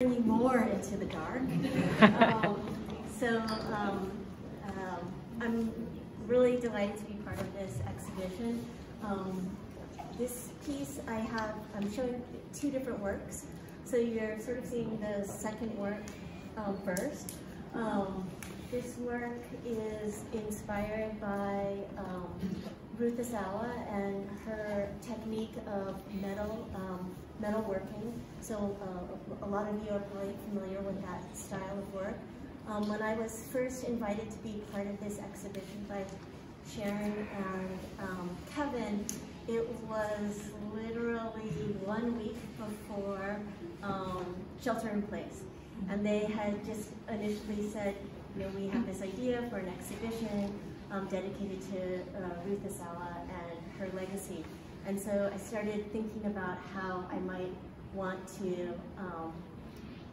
turning more into the dark. um, so um, um, I'm really delighted to be part of this exhibition. Um, this piece I have, I'm showing two different works. So you're sort of seeing the second work um, first. Um, this work is inspired by um, Ruth Asawa and her technique of metal um, metal working. So uh, a lot of you are probably familiar with that style of work. Um, when I was first invited to be part of this exhibition by Sharon and um, Kevin, it was literally one week before um, shelter in place. And they had just initially said, you know, we have this idea for an exhibition um, dedicated to uh, Ruth Asawa and her legacy. And so I started thinking about how I might want to um,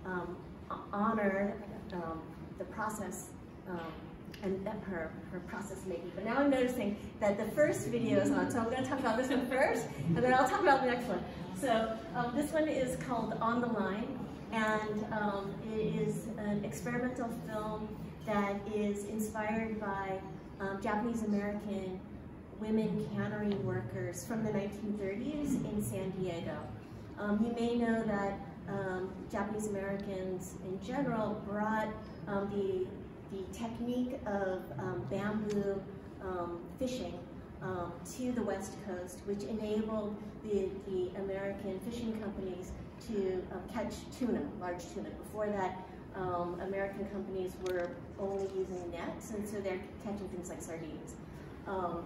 um, honor um, the process um, and her, her process making. But now I'm noticing that the first video is on, so I'm going to talk about this one first, and then I'll talk about the next one. So um, this one is called On the Line, and um, it is an experimental film that is inspired by um, Japanese American women cannery workers from the 1930s in San Diego. Um, you may know that um, Japanese Americans in general brought um, the, the technique of um, bamboo um, fishing um, to the West Coast, which enabled the, the American fishing companies to catch tuna, large tuna. Before that, American companies were only using nets, and so they're catching things like sardines. Um,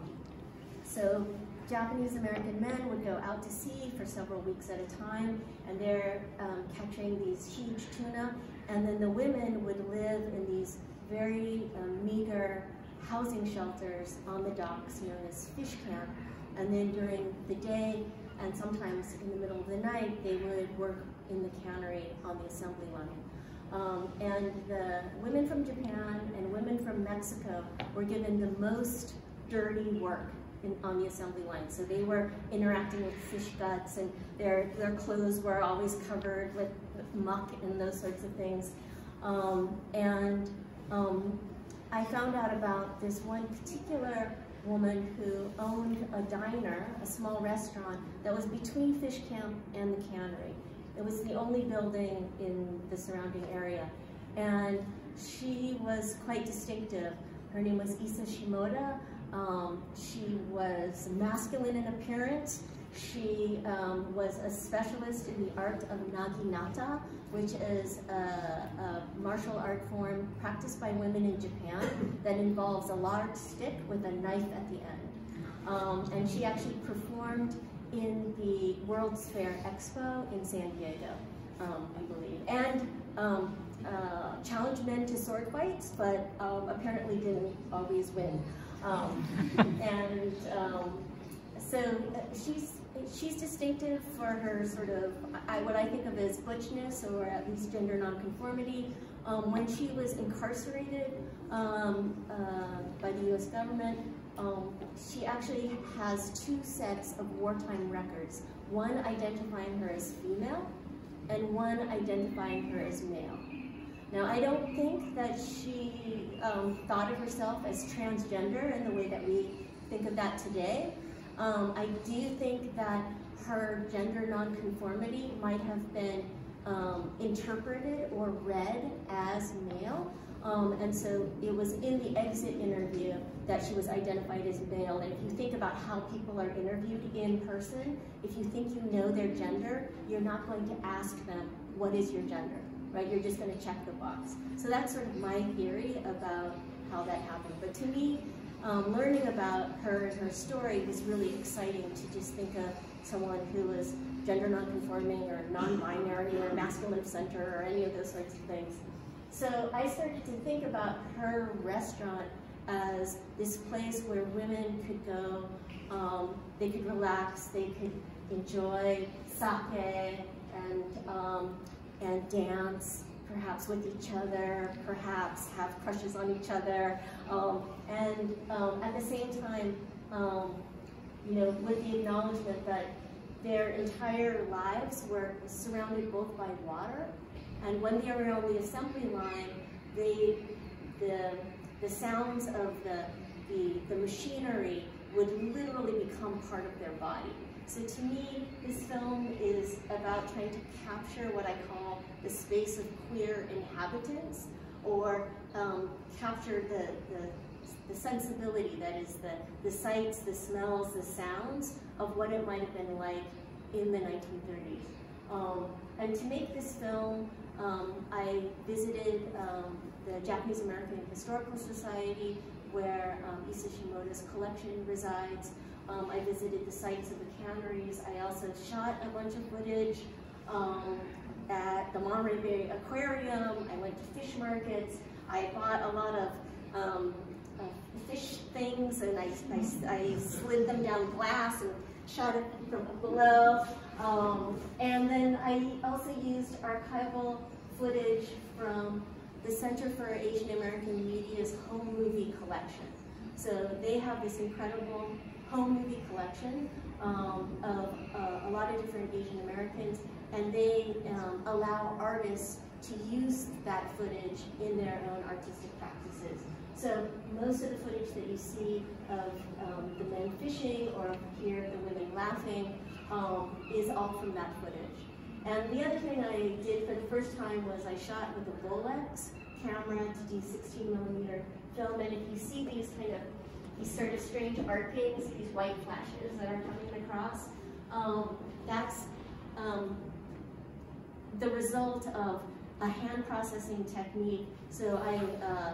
so Japanese American men would go out to sea for several weeks at a time, and they're um, catching these huge tuna, and then the women would live in these very um, meager housing shelters on the docks known as fish camp, and then during the day and sometimes in the middle of the night, they would work in the cannery on the assembly line. Um, and the women from Japan and women from Mexico were given the most dirty work in, on the assembly line. So they were interacting with fish guts and their, their clothes were always covered with, muck and those sorts of things. Um, and um, I found out about this one particular woman who owned a diner, a small restaurant, that was between Fish Camp and the cannery. It was the only building in the surrounding area. And she was quite distinctive. Her name was Isa Shimoda. Um, she was masculine in appearance. She um, was a specialist in the art of naginata, which is a, a, martial art form practiced by women in Japan that involves a large stick with a knife at the end. Um, and she actually performed in the World's Fair Expo in San Diego, um, I believe. And um, uh, challenged men to sword fights, but um, apparently didn't always win. Um, and um, so she's she's distinctive for her sort of I, what I think of as butchness or at least gender nonconformity. Um, when she was incarcerated um, uh, by the U.S. government, um, she actually has two sets of wartime records, one identifying her as female and one identifying her as male. Now, I don't think that she um, thought of herself as transgender in the way that we think of that today. Um, I do think that her gender nonconformity might have been um, interpreted or read as male. Um, and so it was in the exit interview that she was identified as male. And if you think about how people are interviewed in person, if you think you know their gender, you're not going to ask them, what is your gender? Right? You're just going to check the box. So that's sort of my theory about how that happened. But to me, um, learning about her and her story was really exciting to just think of someone who was gender nonconforming or non-binary or masculine center or any of those sorts of things. So I started to think about her restaurant as this place where women could go, um, they could relax, they could enjoy sake and um, and dance, perhaps with each other, perhaps have crushes on each other, um, and um, at the same time, um, you know, with the acknowledgement that their entire lives were surrounded both by water And when they were on the assembly line, they, the, the sounds of the, the, the machinery would literally become part of their body. So to me, this film is about trying to capture what I call the space of queer inhabitants, or um, capture the, the, the, sensibility, that is the, the sights, the smells, the sounds of what it might have been like in the 1930s. Um, and to make this film, um, I visited um, the Japanese American Historical Society, where um, Issa Shimoda's collection resides. Um, I visited the sites of the canneries. I also shot a bunch of footage um, at the Monterey Bay Aquarium. I went to fish markets. I bought a lot of um, uh, fish things and I, I, I, slid them down glass and shot it from below. Um, and then I also used archival footage from the Center for Asian American Media's home movie collection. So they have this incredible home movie collection um, of uh, a lot of different Asian Americans, and they um, allow artists to use that footage in their own artistic practices. So most of the footage that you see of um, the men fishing or here the women laughing um, is all from that footage. And the other thing I did for the first time was I shot with a Bolex camera to do 16 millimeter film. And if you see these kind of, these sort of strange arcades, these white flashes that are coming across, um, that's um, the result of a hand processing technique. So I, uh,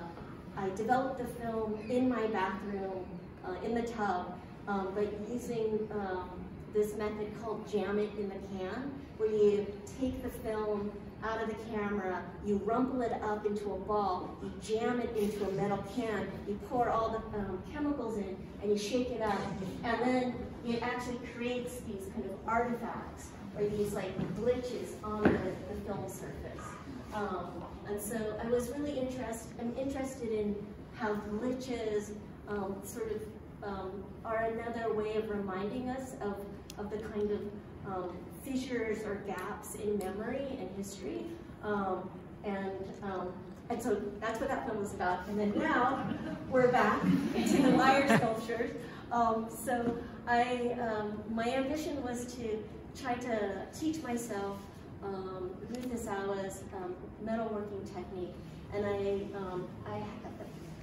I developed the film in my bathroom, uh, in the tub, um, but using um, this method called jam it in the can, where you take the film out of the camera, you rumple it up into a ball, you jam it into a metal can, you pour all the um, chemicals in, and you shake it up, and then it actually creates these kind of artifacts, or these like glitches on the, the film surface. Um, and so I was really interested, I'm interested in how glitches um, sort of um, are another way of reminding us of, of the kind of um, fissures or gaps in memory and history. Um, and, um, and so that's what that film was about. And then now we're back to the wire sculptures. Um, so I, um, my ambition was to try to teach myself um, Ruth Asawa's metalworking technique. And I, I,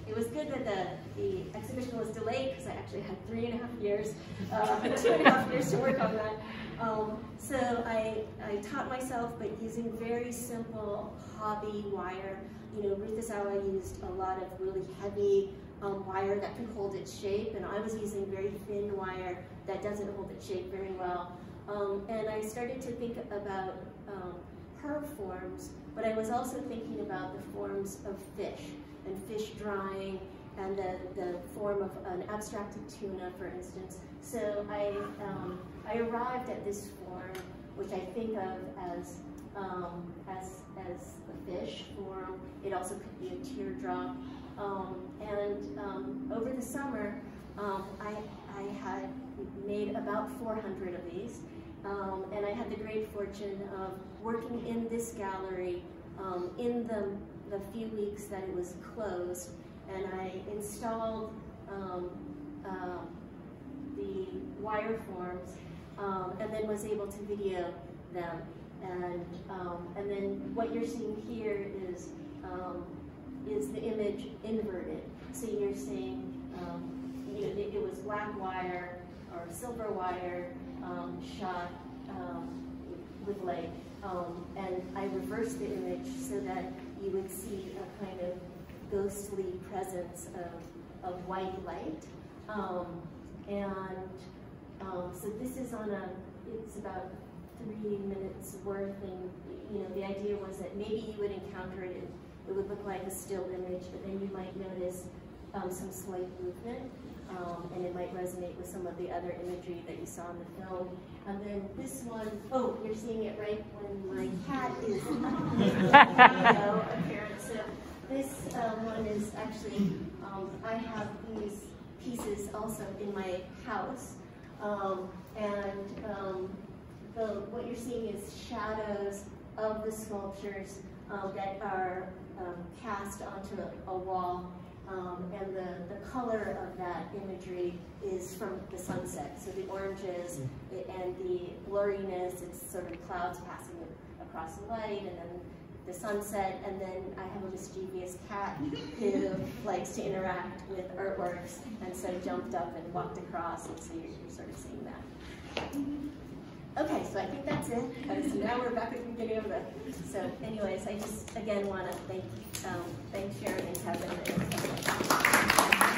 it was good that the, the exhibition was delayed because I actually had three and a half years, uh, two and a half years to work on that. Um, so I, I taught myself, but using very simple hobby wire. You know, Ruth Asawa used a lot of really heavy um, wire that can hold its shape, and I was using very thin wire that doesn't hold its shape very well. Um, and I started to think about um, her forms, but I was also thinking about the forms of fish and fish drying and the, the form of an abstracted tuna, for instance. So I, um, I arrived at this form, which I think of as, um, as, as a fish form. It also could be a teardrop. Um, and um, over the summer, um, I, I had made about 400 of these. Um, and I had the great fortune of working in this gallery in the, the few weeks that it was closed and I installed um, uh, the wire forms um, and then was able to video them. And, um, and then what you're seeing here is, um, is the image inverted. So you're seeing, um, you know, it, it, was black wire or silver wire um, shot with light. and I reversed the image so that you would see a kind of ghostly presence of, of white light. Um, and um, so this is on a, it's about three minutes worth and you know, the idea was that maybe you would encounter it, it would look like a still image, but then you might notice um, some slight movement. Um, and it might resonate with some of the other imagery that you saw in the film. And then this one, oh, you're seeing it right when my cat is, know. So this uh, one is actually, um, I have these pieces also in my house. Um, and um, the, what you're seeing is shadows of the sculptures um, that are cast onto a, a wall. Um, and the, the color of that imagery is from the sunset. So the oranges and the blurriness, it's sort of clouds passing across the light, and then the sunset, and then I have a mischievous cat who likes to interact with artworks, and so jumped up and walked across, and so you're, you're sort of seeing that. Okay, so I think that's it. Uh, so now we're back at the beginning of the. So, anyways, I just again want to thank um, thank Sharon and Kevin. And,